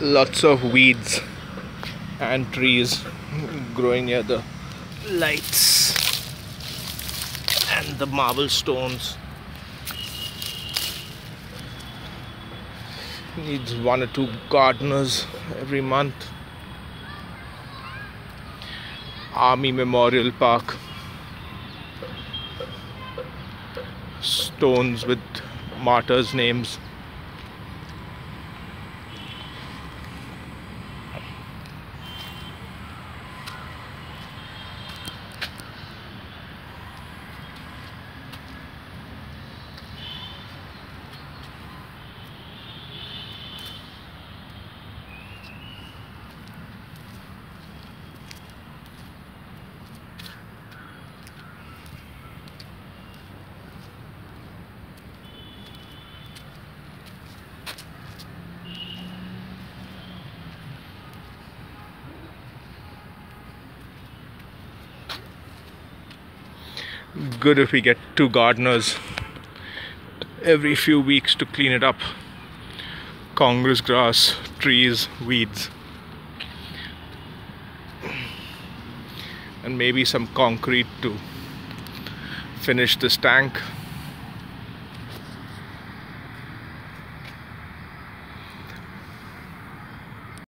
lots of weeds and trees growing near the lights and the marble stones needs one or two gardeners every month. Army memorial park. Stones with martyrs names good if we get two gardeners every few weeks to clean it up. Congress grass trees weeds. And maybe some concrete to finish this tank